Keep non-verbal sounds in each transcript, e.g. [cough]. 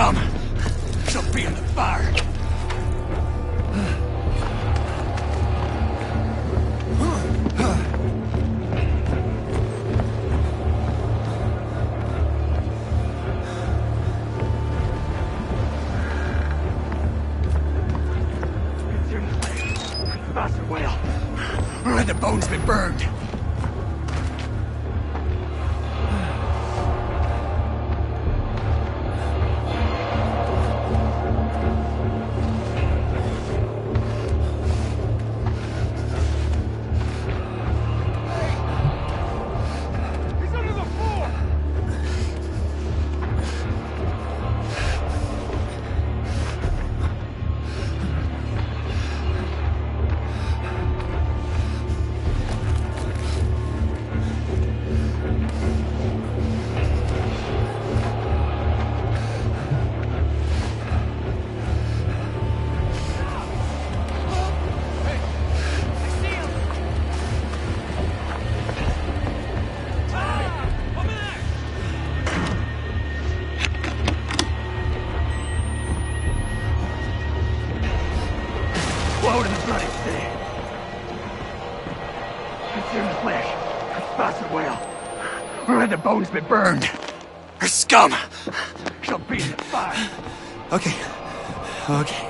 scum! Shall be in the fire! Let the bones be burned! Bones be burned. Her scum shall be in the fire. Okay. Okay.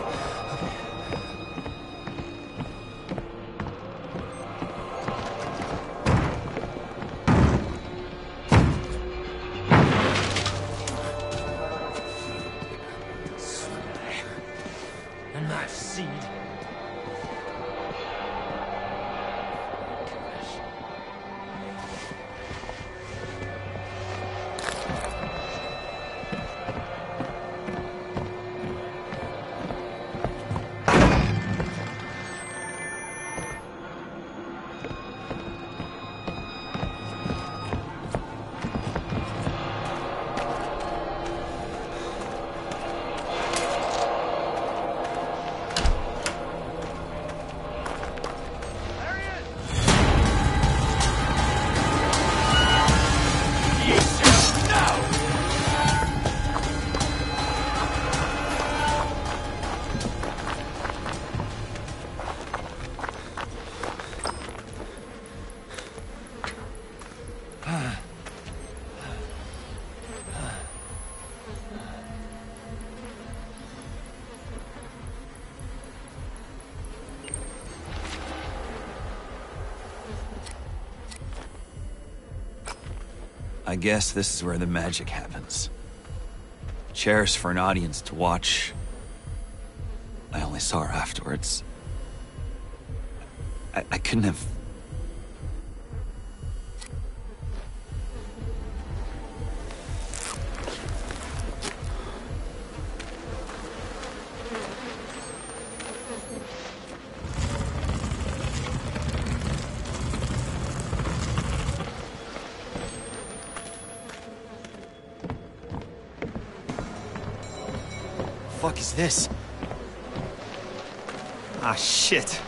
Guess this is where the magic happens. Chairs for an audience to watch. I only saw her afterwards. I, I couldn't have. Fuck is this? Ah, shit.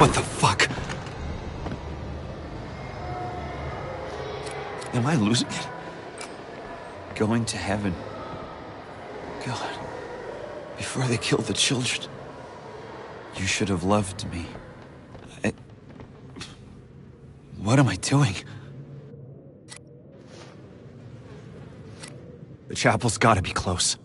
What the fuck? Am I losing it? Going to heaven. God. Before they killed the children. You should have loved me. I... What am I doing? The chapel's gotta be close.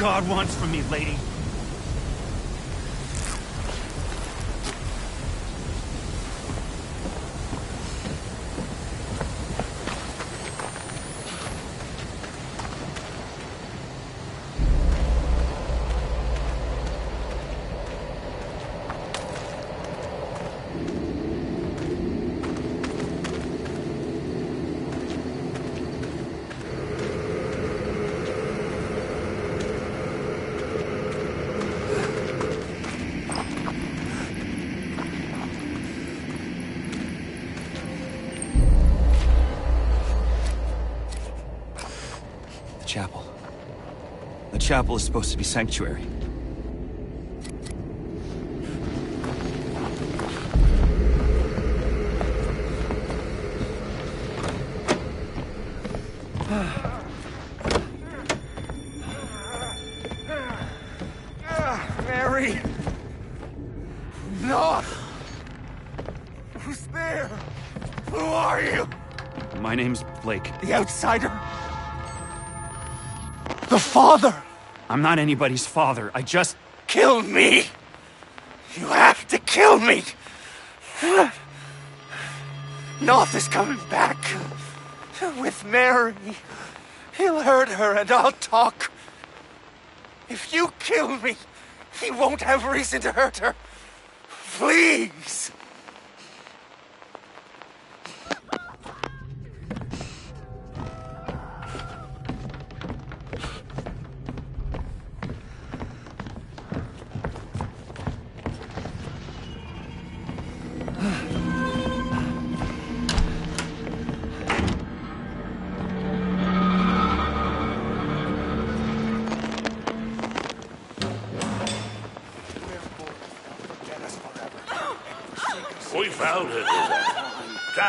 God wants from me, lady. The chapel. The chapel is supposed to be sanctuary. Mary! No! Who's there? Who are you? My name's Blake. The outsider? The father? I'm not anybody's father. I just. Kill me! You have to kill me! Knoth is coming back. With Mary. He'll hurt her and I'll talk. If you kill me, he won't have reason to hurt her. Please!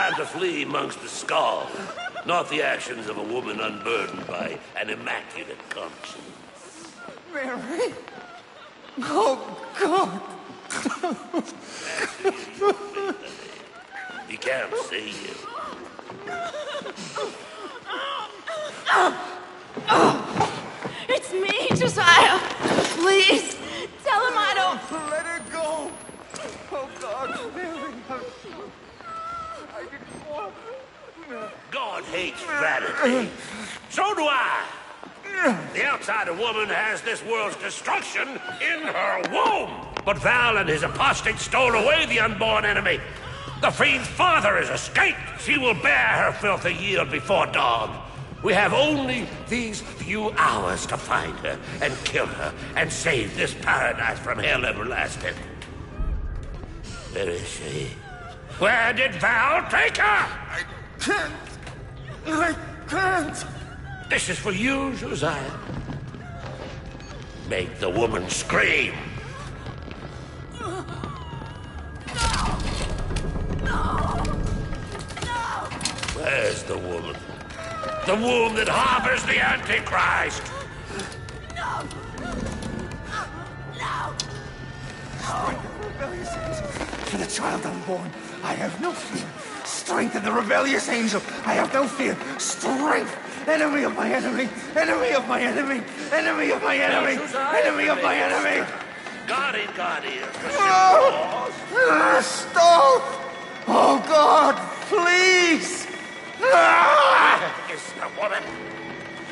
Trying to flee amongst the skulls. Not the actions of a woman unburdened by an immaculate conscience. Mary? Oh, God! He can't see you. It's me, Josiah. Please, tell him I don't. Let her go! Oh, God, Mary! I didn't want God hates vanity. So do I. The outsider woman has this world's destruction in her womb. But Val and his apostates stole away the unborn enemy. The fiend's father has escaped. She will bear her filthy yield before dawn. We have only these few hours to find her and kill her and save this paradise from hell everlasting. Where is she? Where did Val take her? I can't! I can't! This is for you, Josiah. Make the woman scream. No! No! No! Where's the woman? The womb that harbors the Antichrist. Rebellious angel, for the child unborn, I have no fear. Strength of the rebellious angel, I have no fear. Strength, enemy of my enemy, enemy of my enemy, enemy of my enemy, enemy of my enemy. God in God. Oh, ah, stop! Oh God, please! Ah, Is the woman?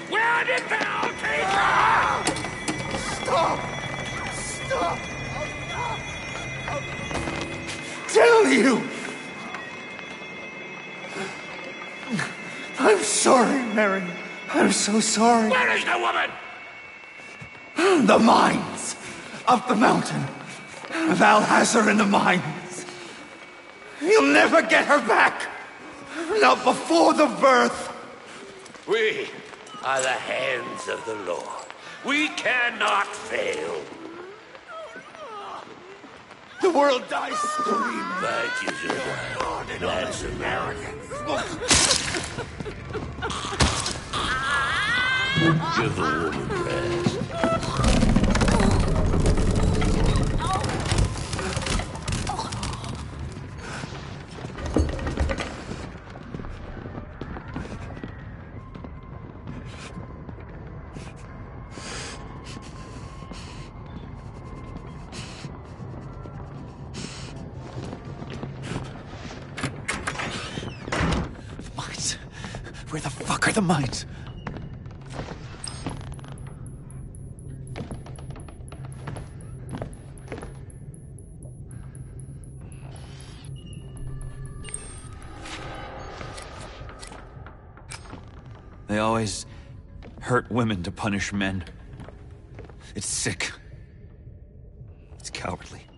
Where did Val take her? stop! Stop! Tell you! I'm sorry, Mary. I'm so sorry. Where is the woman? The mines up the mountain. Val has her in the mines. You'll never get her back. Not before the birth. We are the hands of the Lord. We cannot fail. The world dies screaming. Thank you, Josiah. That's American. [laughs] Give the woman rest. The mines? They always hurt women to punish men. It's sick. It's cowardly.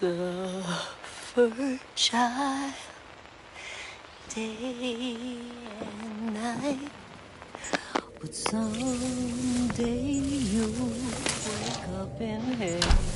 Suffer, child, day and night. But someday you'll wake up in heaven.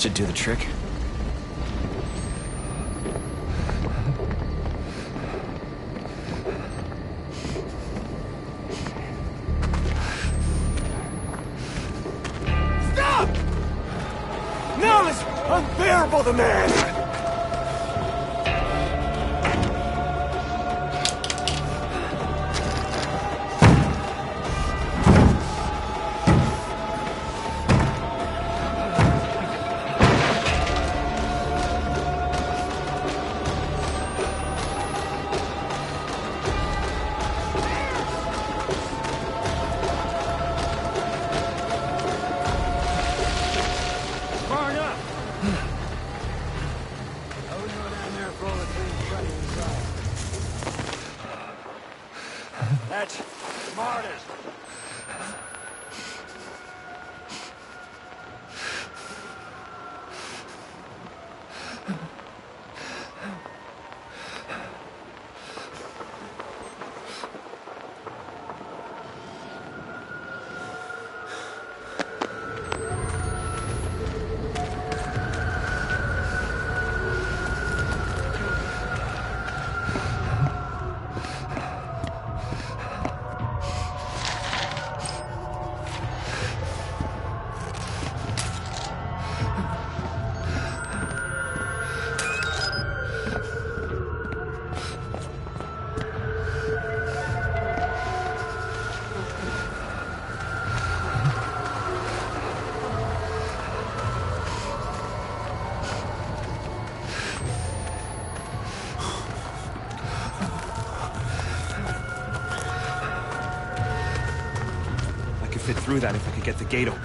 Should do the trick. Stop! Now is unbearable the man! Through that if I could get the gate open.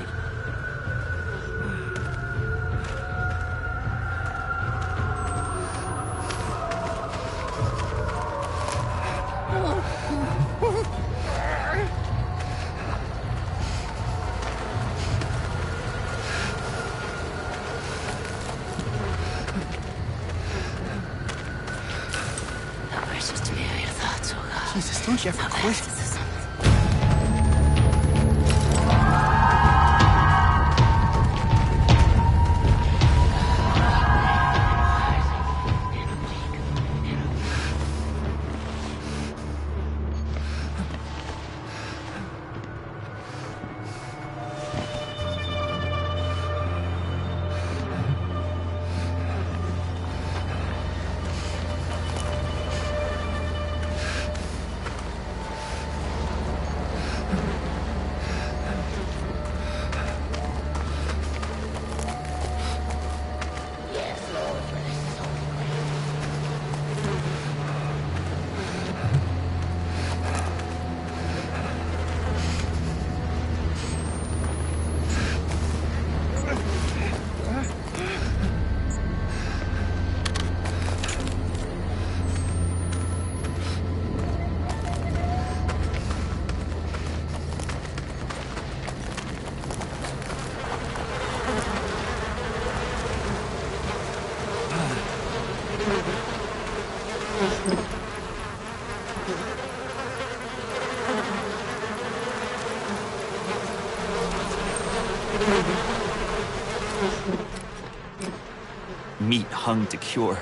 Hung to cure.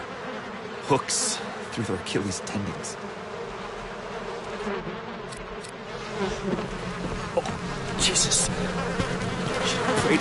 Hooks through their Achilles tendons. Oh, Jesus. Prayed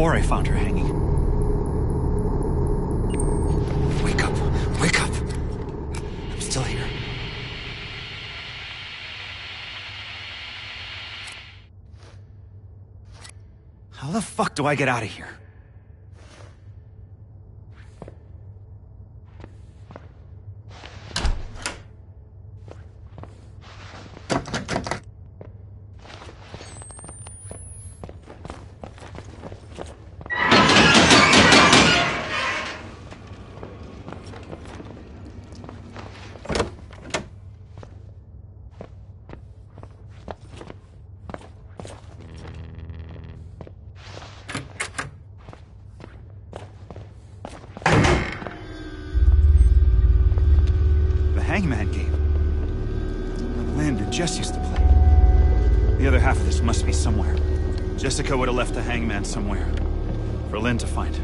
before I found her hanging. Wake up. Wake up. I'm still here. How the fuck do I get out of here? Jess used to play. The other half of this must be somewhere. Jessica would have left the Hangman somewhere. For Lynn to find.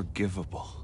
Unforgivable.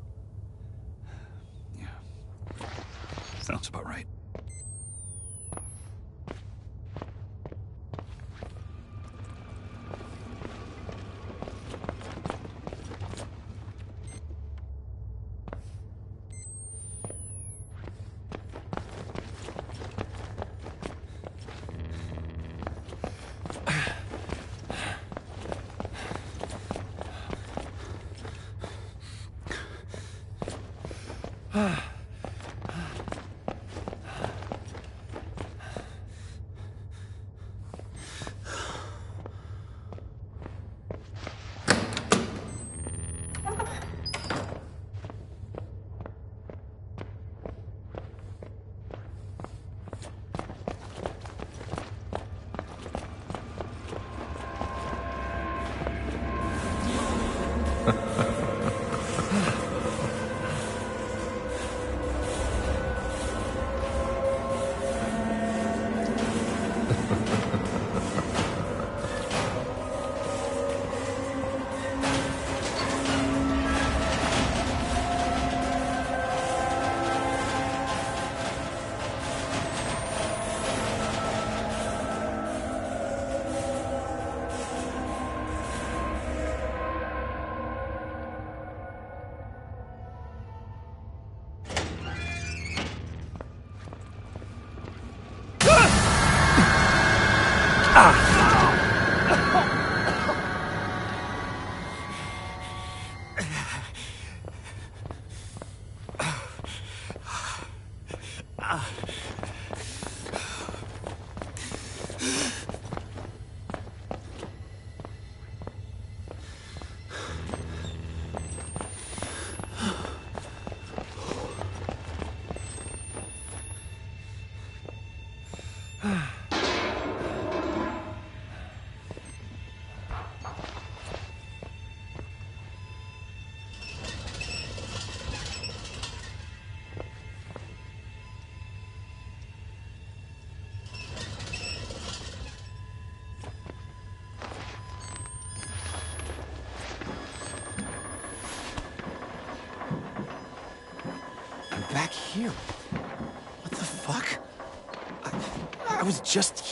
Just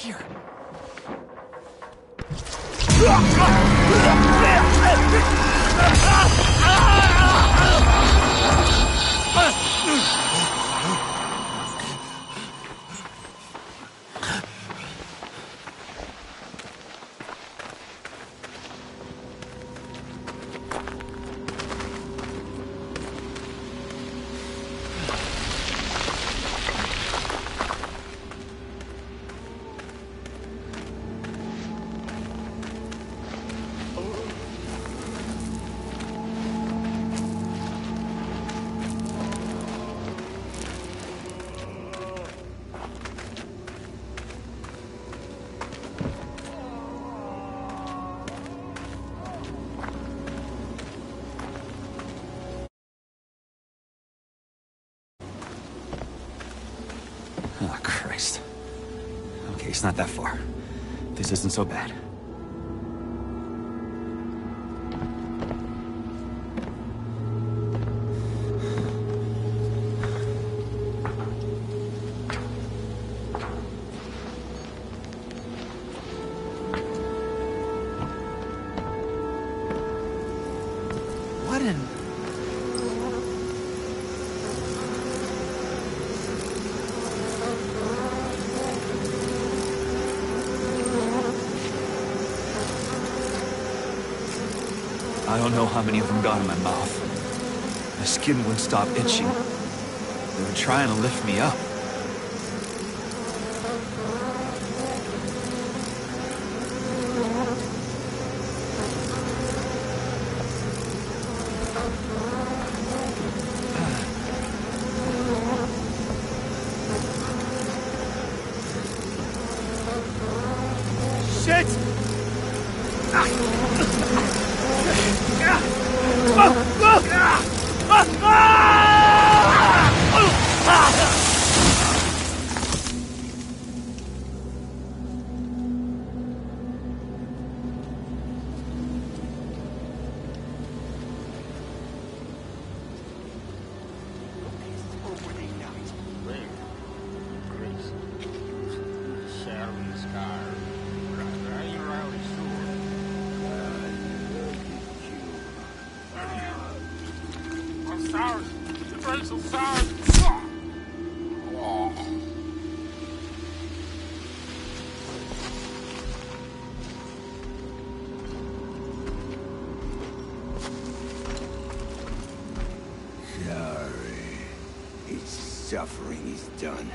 know how many of them got in my mouth. My skin wouldn't stop itching. They were trying to lift me up. Done.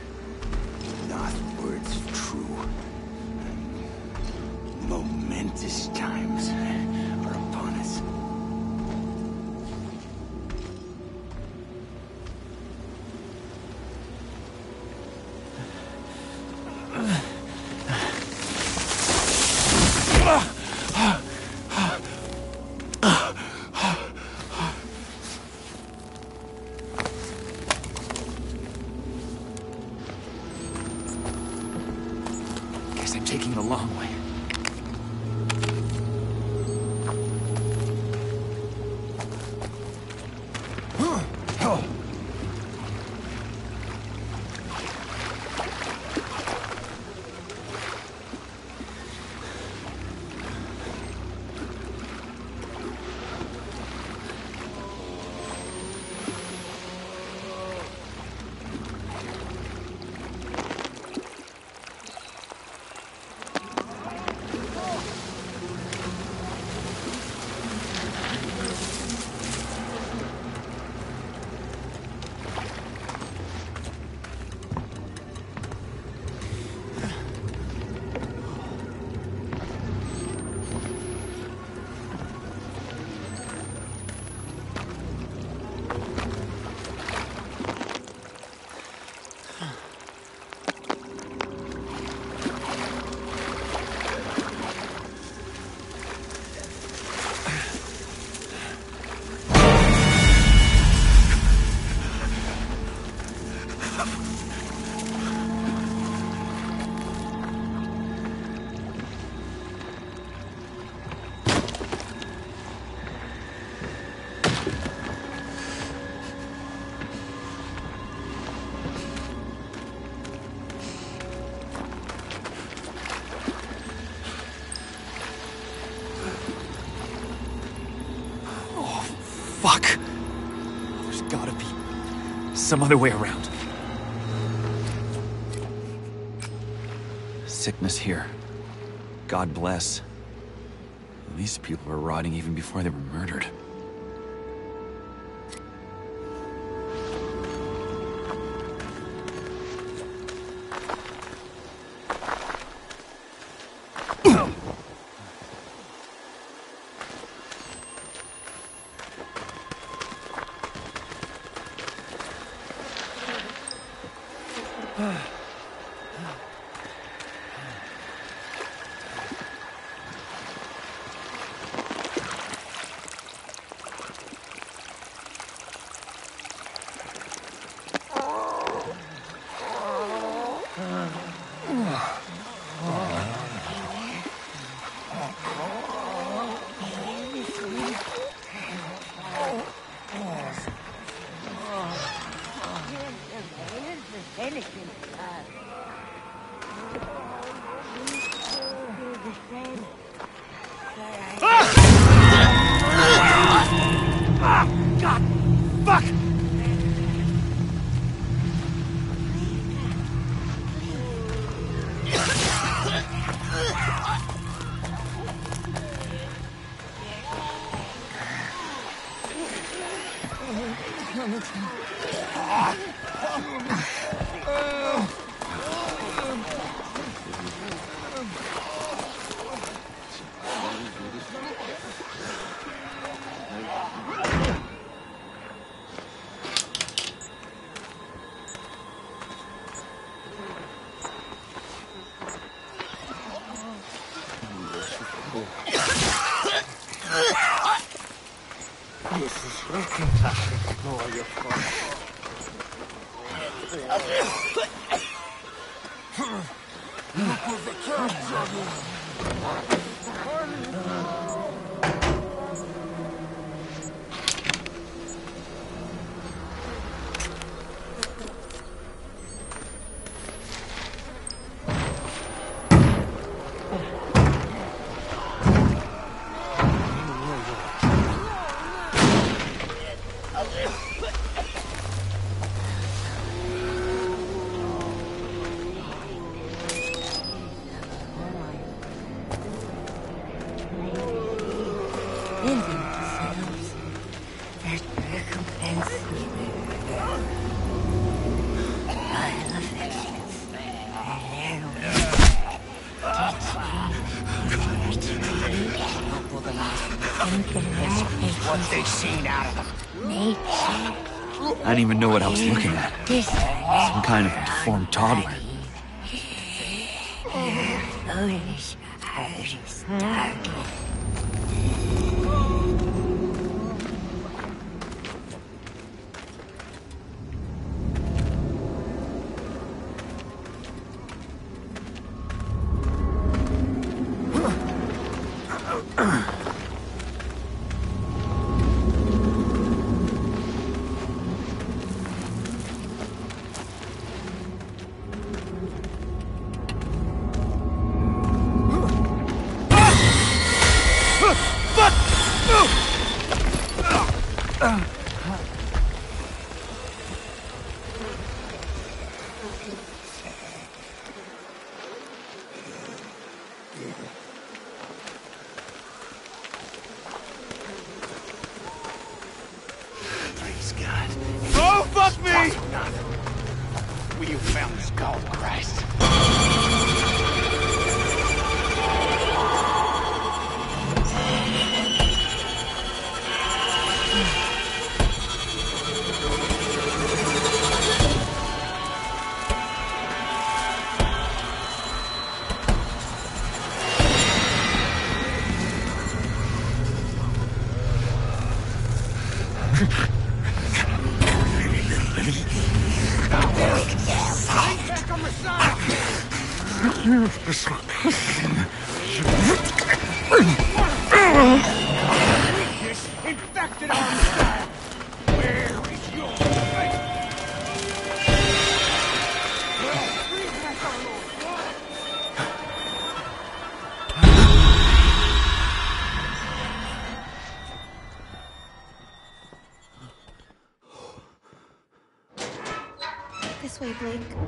Gotta be some other way around. Sickness here. God bless. These people were rotting even before they were murdered. Even know what I was looking at. Some kind of deformed toddler.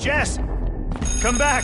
Jess! Come back!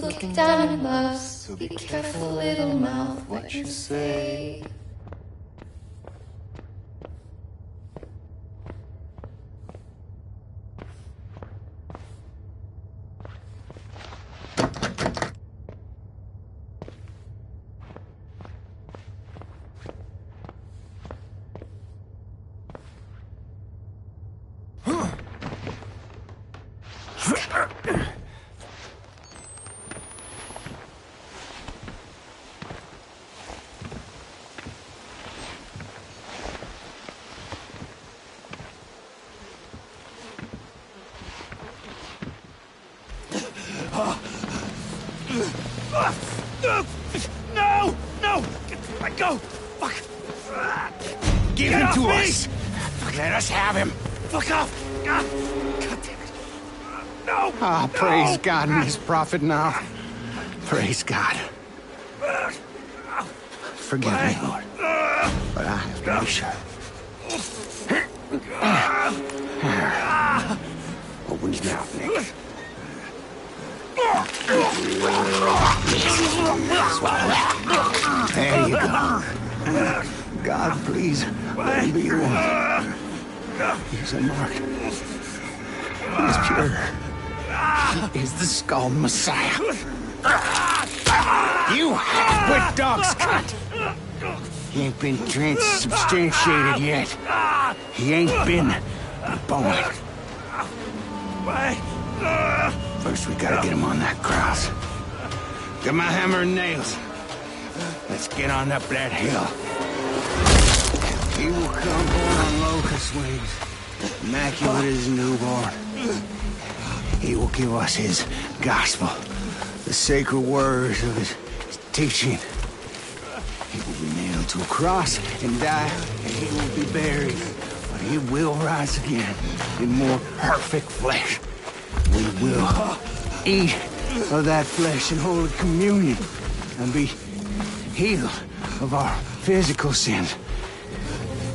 looking down in love. So be careful, little mouth, what you say. And his prophet now. Praise God. Forgive me, Lord. But I have to be sure. Open his mouth, Nick. There you go. God, please, let him be one. He's unmarked. He's pure. Is the skull Messiah. You half-wit dog's cunt! He ain't been transubstantiated yet. He ain't been born. First, we gotta get him on that cross. Get my hammer and nails. Let's get on up that hill. He will come born on locust wings, immaculate as newborn. He will give us his gospel, the sacred words of his, teaching. He will be nailed to a cross and die, and he will be buried. But he will rise again in more perfect flesh. We will eat of that flesh in holy communion and be healed of our physical sins.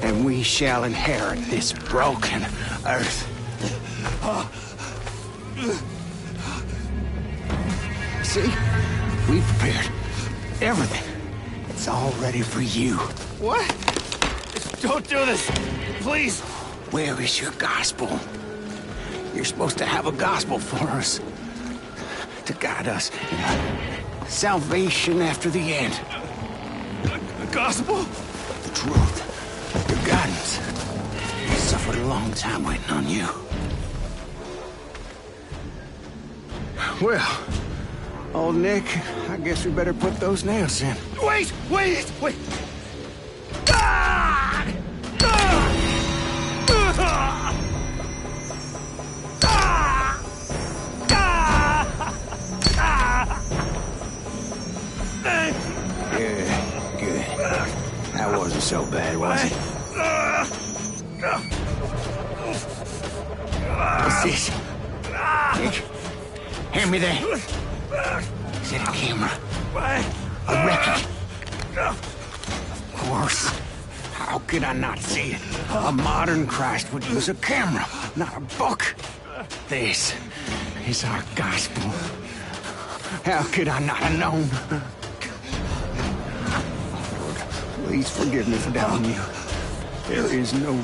And we shall inherit this broken earth. See? We prepared everything. It's all ready for you. What? Don't do this! Please! Where is your gospel? You're supposed to have a gospel for us. To guide us in our salvation after the end. The gospel? The truth. Your guidance. We suffered a long time waiting on you. Well, old Nick, I guess we better put those nails in. Wait! Wait! Wait! Ah! Ah! Ah! Ah! Ah! Ah! Good, good. That wasn't so bad, was it? What's this? Nick, hand me that. Is it a camera? A record? Of course. How could I not see it? A modern Christ would use a camera, not a book. This is our gospel. How could I not have known? Lord, please forgive me for doubting you. There is no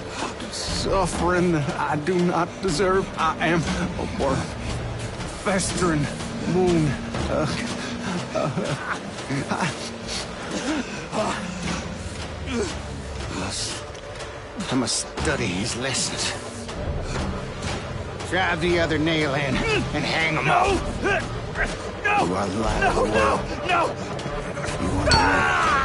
suffering that I do not deserve. I am a worm, festering uh, I, must, I must study his lessons. Drive the other nail in and hang him up. No! You are No! No! No! You are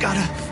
Gotta.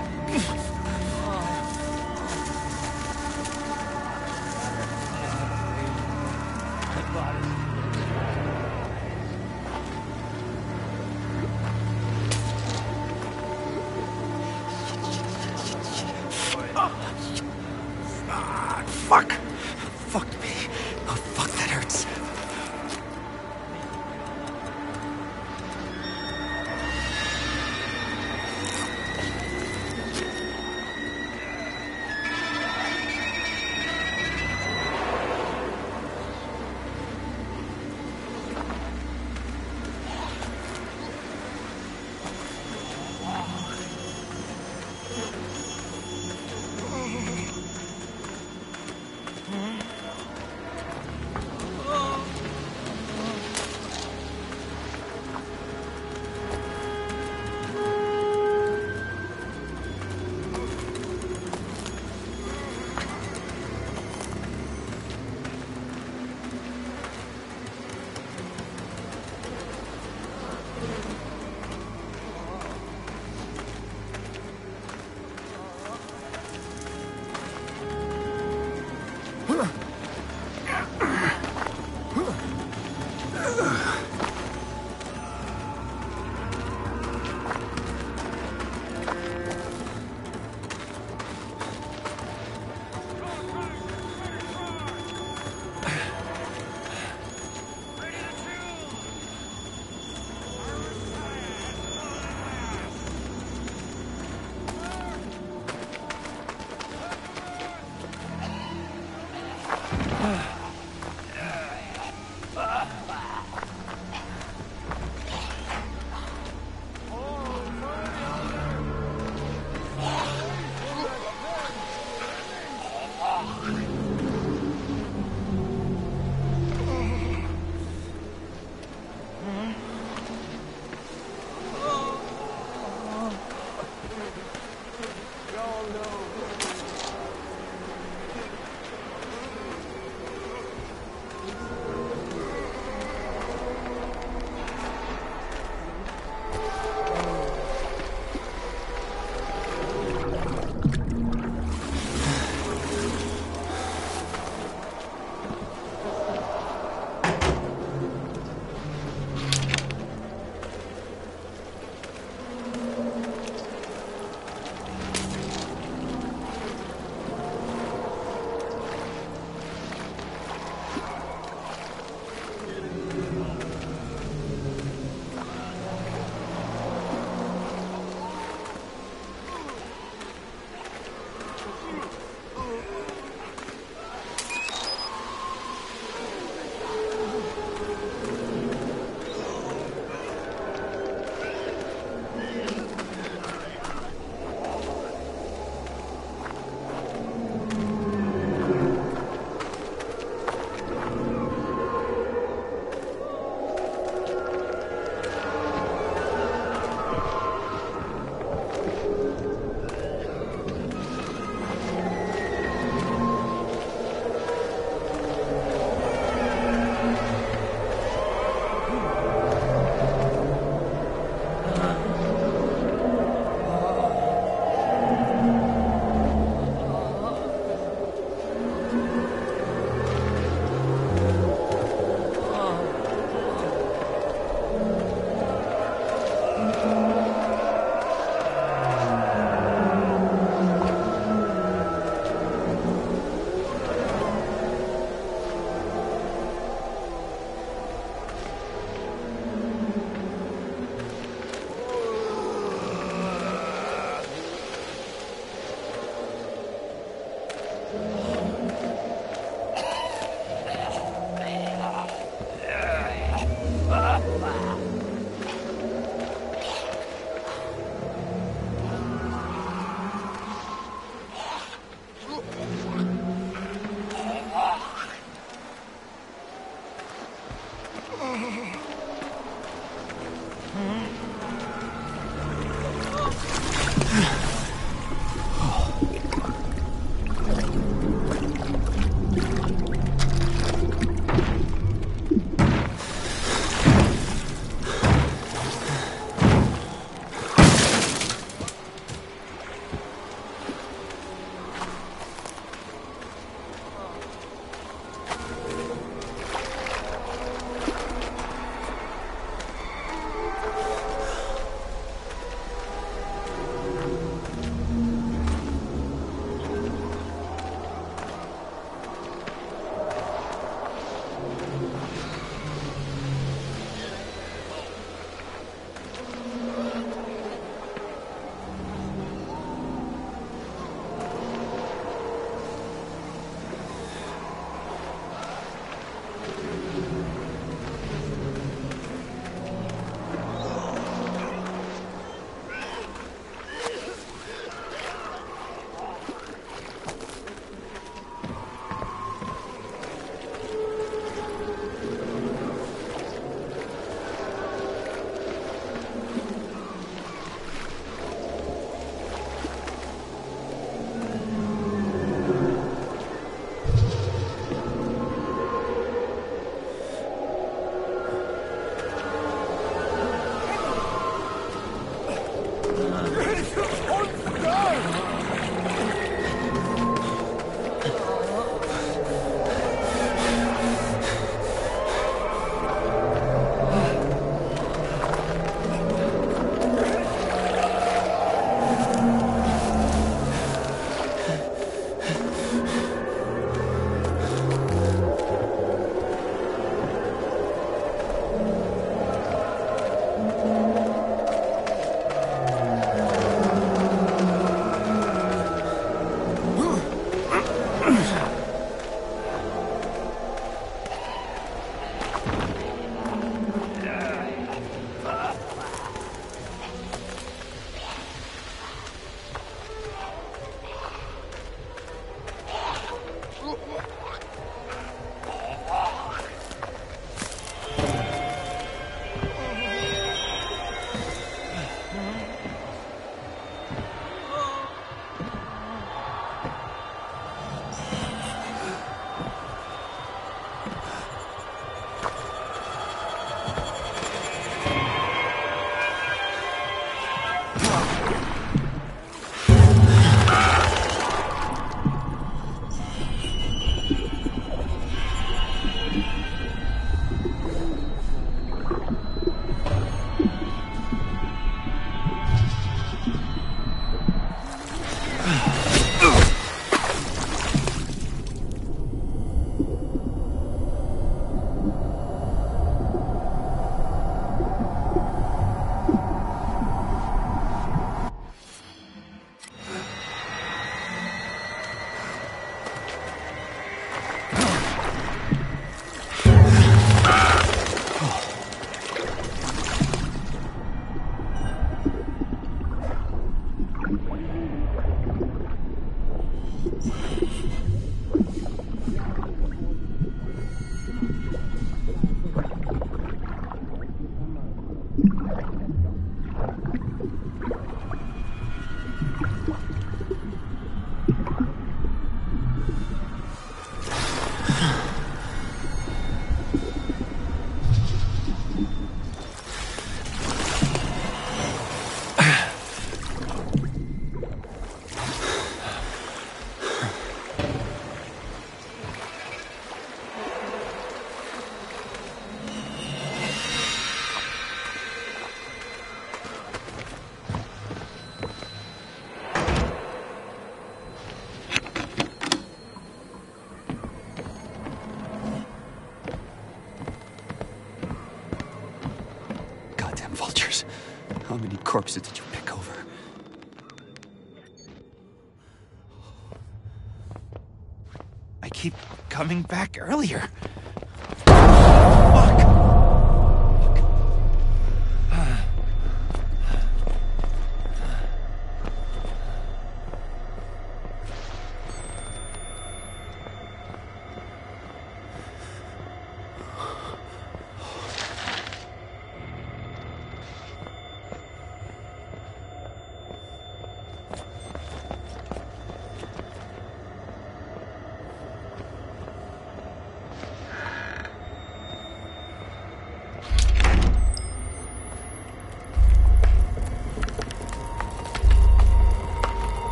Coming back earlier.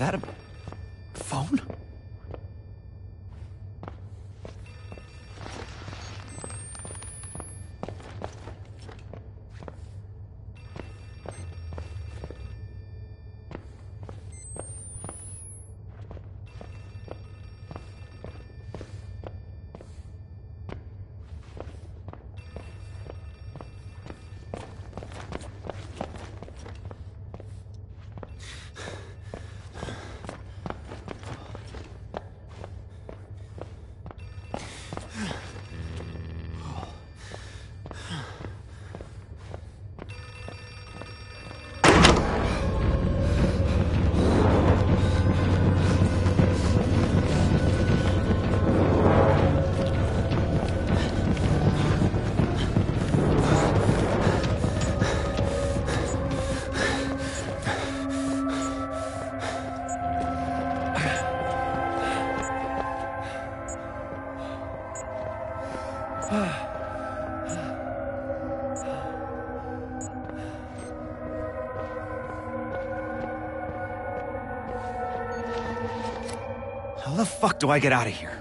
That a fuck do I get out of here?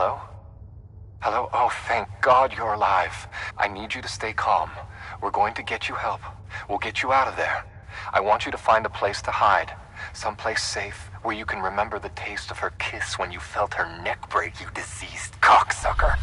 Hello? Hello? Oh, thank God you're alive. I need you to stay calm. We're going to get you help. We'll get you out of there. I want you to find a place to hide. Someplace safe where you can remember the taste of her kiss when you felt her neck break, you diseased cocksucker.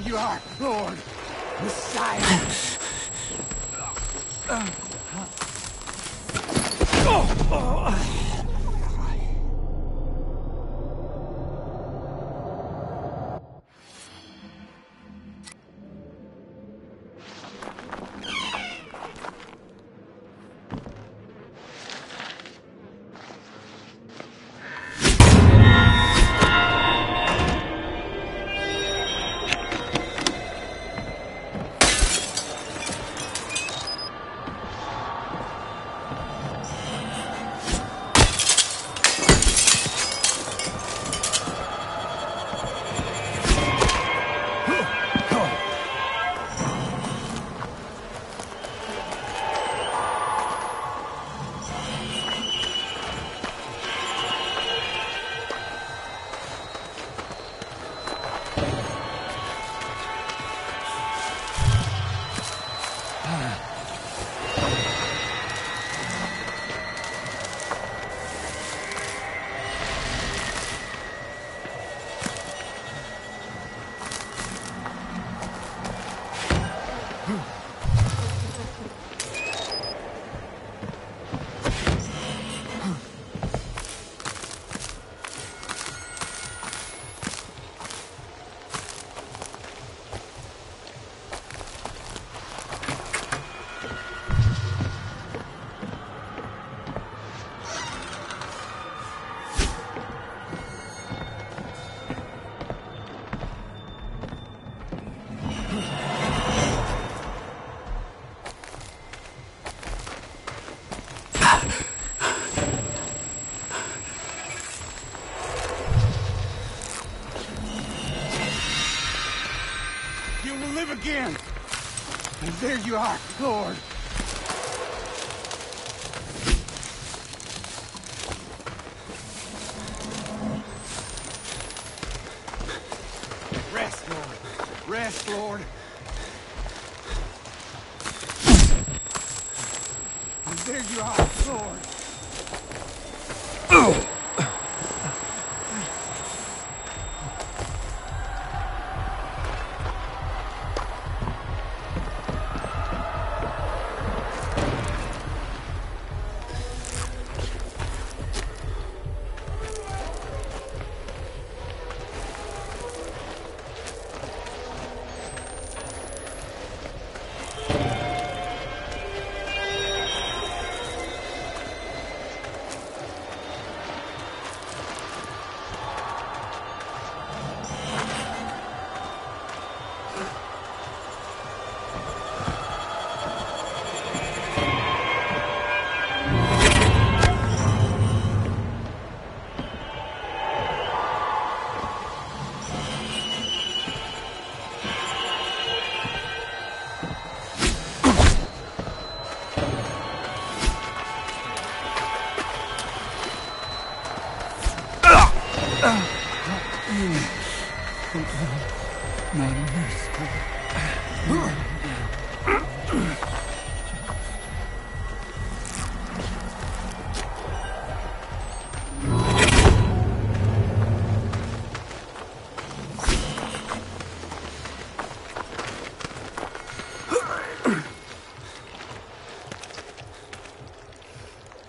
You are, Lord. There you are, Lord.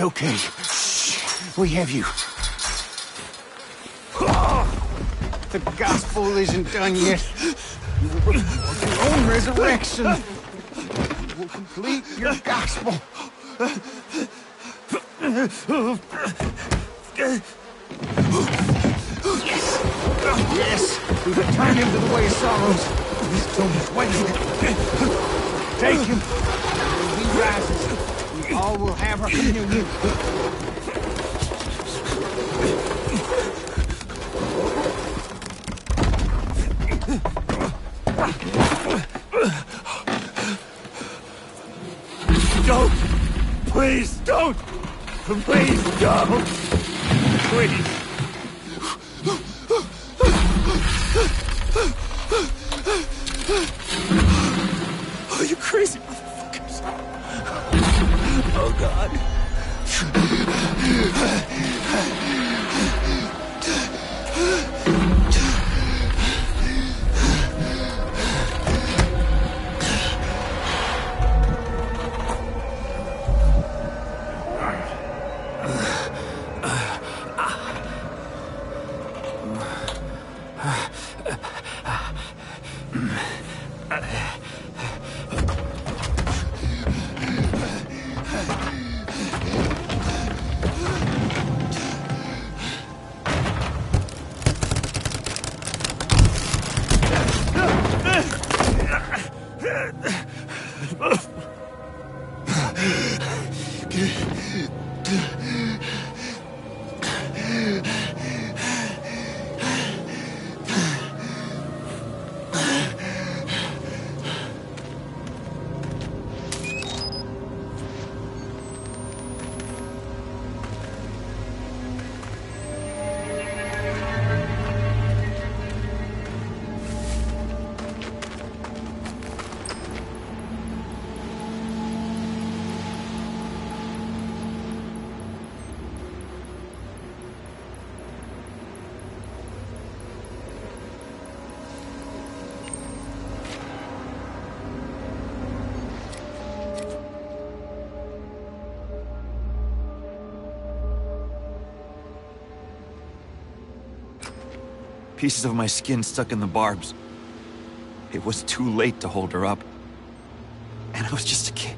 It's okay. We have you. The gospel isn't done yet. Your own resurrection. Will complete your gospel. Yes. Yes. We've returned him to the way of sorrows. He's us waiting. Take him. We all will have her near you. Don't! Please don't! Please don't! Please! Pieces of my skin stuck in the barbs. It was too late to hold her up. And I was just a kid.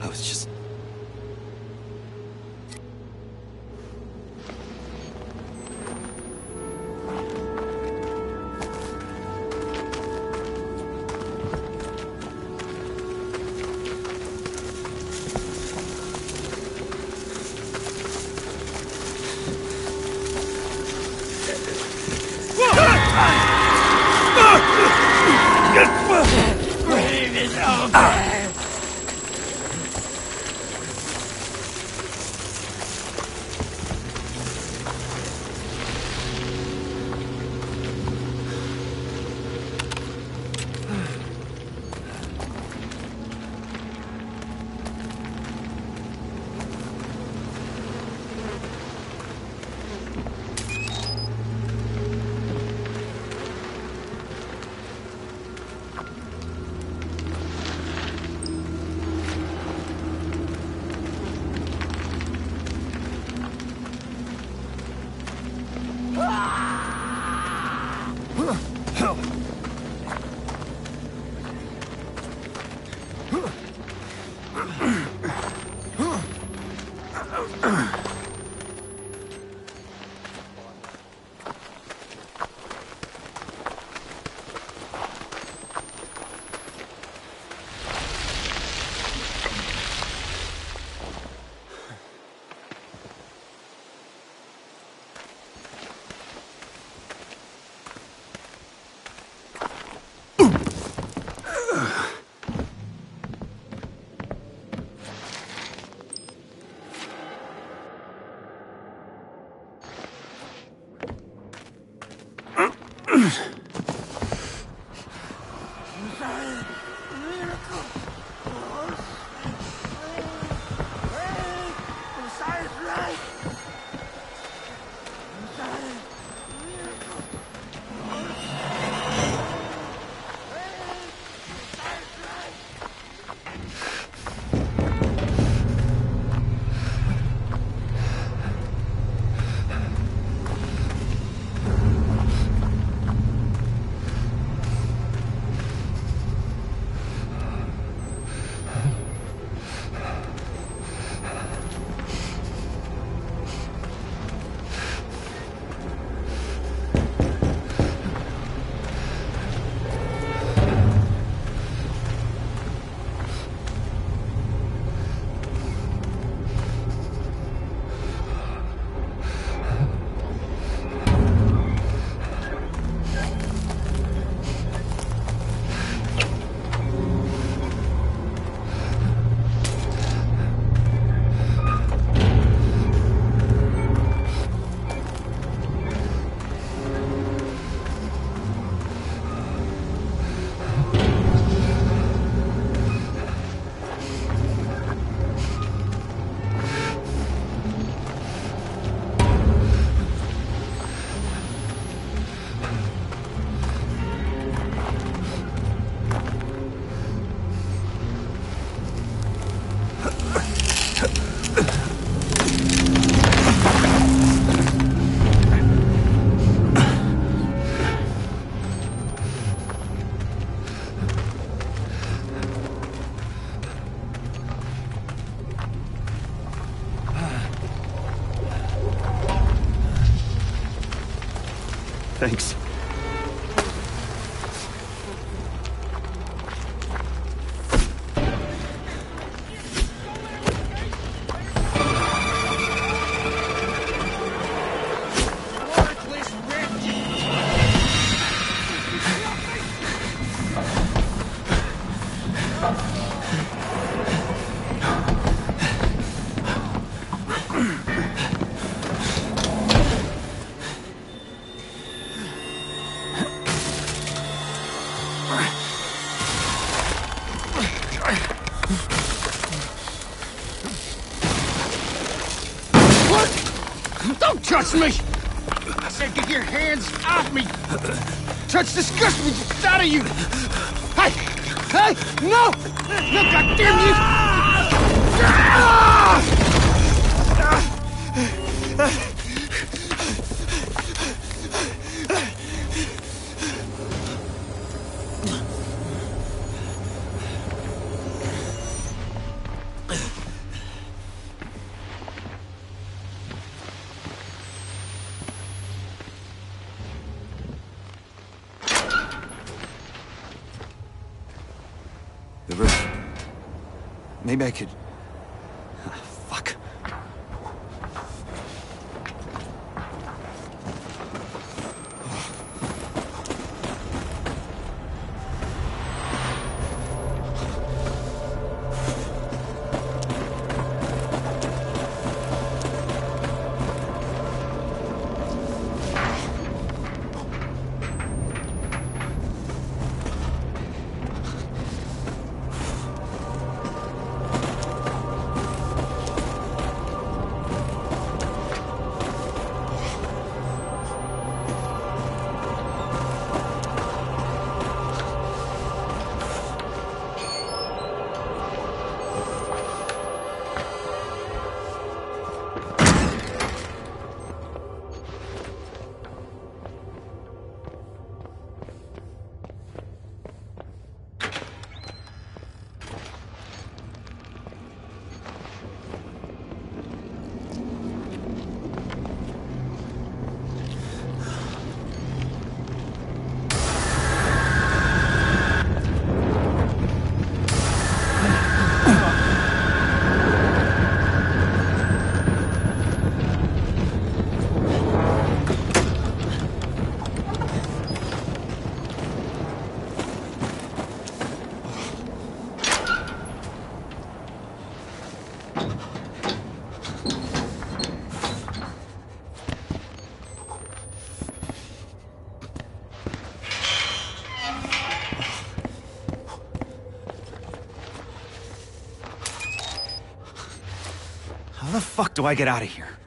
I was just. Touch me! I said get your hands off me! Touch disgust me out of you! Hey! Hey! No! No, goddamn you! The do I get out of here?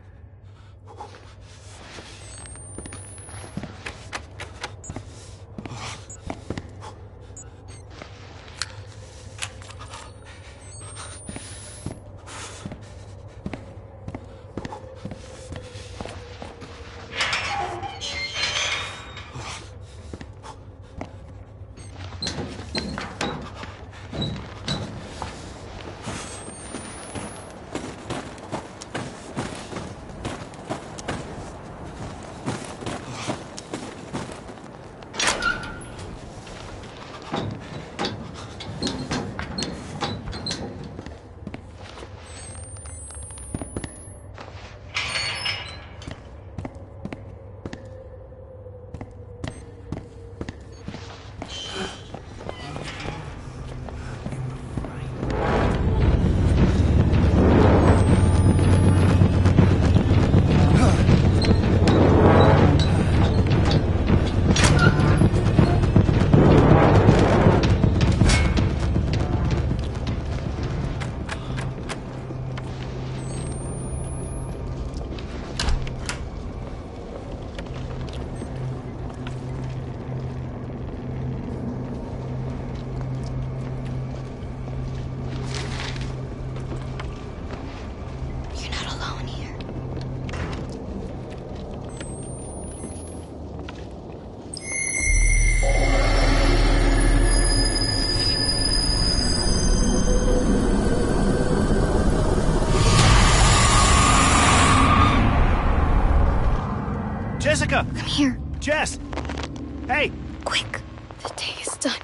Jessica! Come here. Jess! Hey! Quick! The day is done.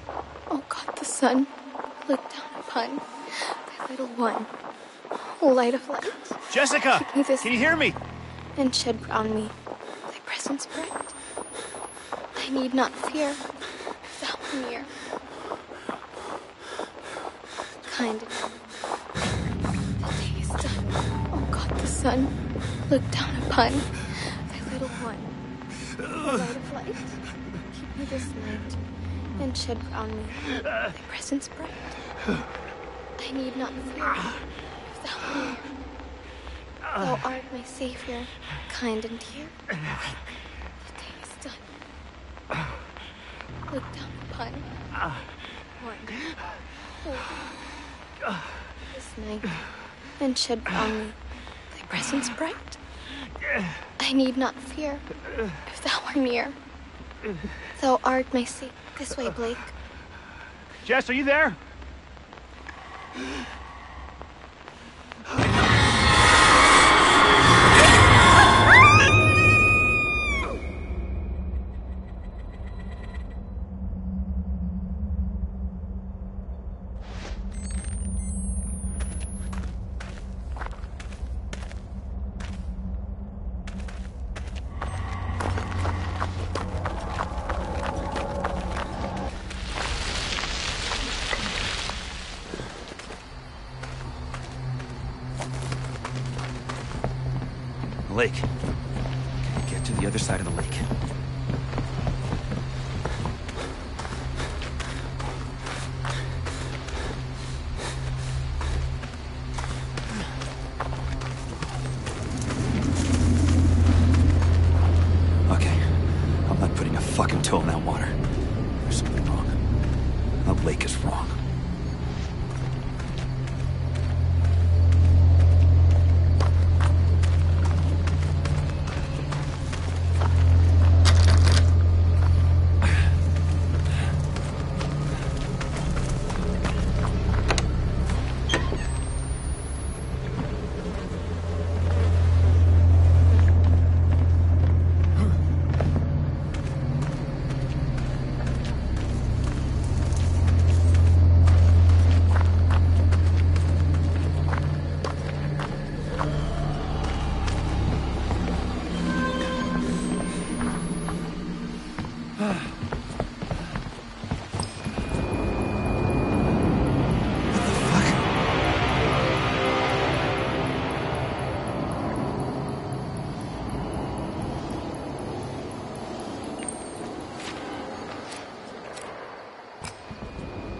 Oh God, the sun. Look down upon thy little one. O light of light. Jessica! Can you hear me? And shed round me thy presence bright. I need not fear thou near. Kind the day is done. Oh God, the sun. Look down upon thy little one. O light of light. Keep me this night and shed on me thy presence bright. I need not fear if thou. Thou art my savior, kind and dear. The day is done. Look down upon me. one. Oh, this night, and shed on me thy presence bright. I need not fear if thou art near. Thou art my savior. This way, Blake. Jess, are you there?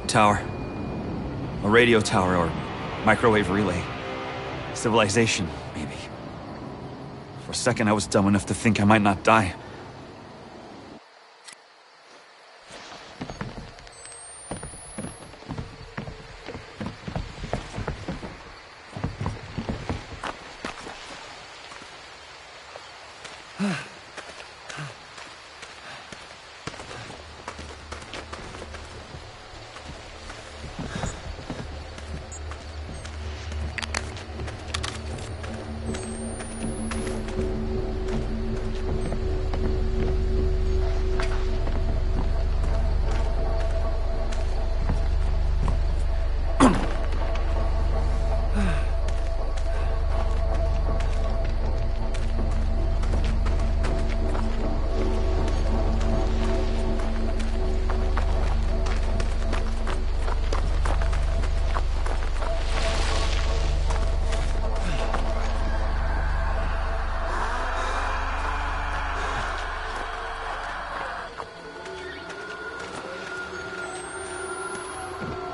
Tower. A radio tower or microwave relay. Civilization, maybe. For a second, I was dumb enough to think I might not die. you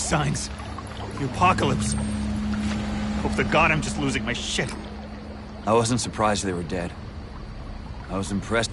signs. The apocalypse. Hope to God I'm just losing my shit. I wasn't surprised they were dead. I was impressed